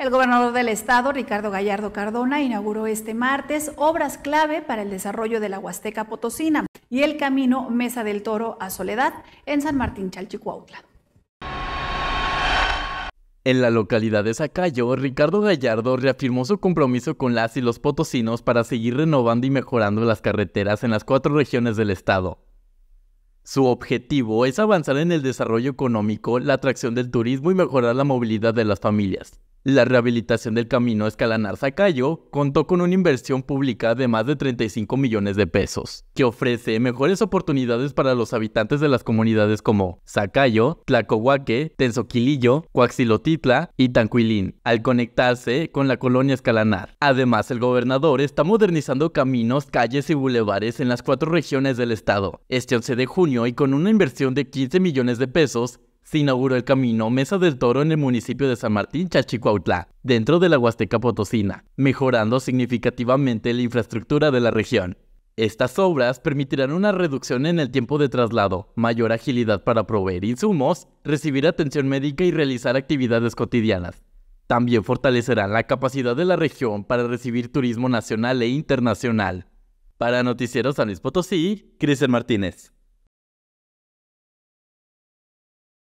El gobernador del estado, Ricardo Gallardo Cardona, inauguró este martes obras clave para el desarrollo de la Huasteca Potosina y el camino Mesa del Toro a Soledad en San Martín Chalchicuautla. En la localidad de Zacayo, Ricardo Gallardo reafirmó su compromiso con las y los potosinos para seguir renovando y mejorando las carreteras en las cuatro regiones del estado. Su objetivo es avanzar en el desarrollo económico, la atracción del turismo y mejorar la movilidad de las familias. La rehabilitación del camino Escalanar-Zacayo contó con una inversión pública de más de 35 millones de pesos, que ofrece mejores oportunidades para los habitantes de las comunidades como Zacayo, Tlacohuaque, Tenzoquilillo, Coaxilotitla y Tancuilín, al conectarse con la colonia Escalanar. Además, el gobernador está modernizando caminos, calles y bulevares en las cuatro regiones del estado. Este 11 de junio y con una inversión de 15 millones de pesos, se inauguró el camino Mesa del Toro en el municipio de San Martín, Chachicuautla, dentro de la Huasteca Potosina, mejorando significativamente la infraestructura de la región. Estas obras permitirán una reducción en el tiempo de traslado, mayor agilidad para proveer insumos, recibir atención médica y realizar actividades cotidianas. También fortalecerán la capacidad de la región para recibir turismo nacional e internacional. Para Noticieros San Luis Potosí, Cristian Martínez.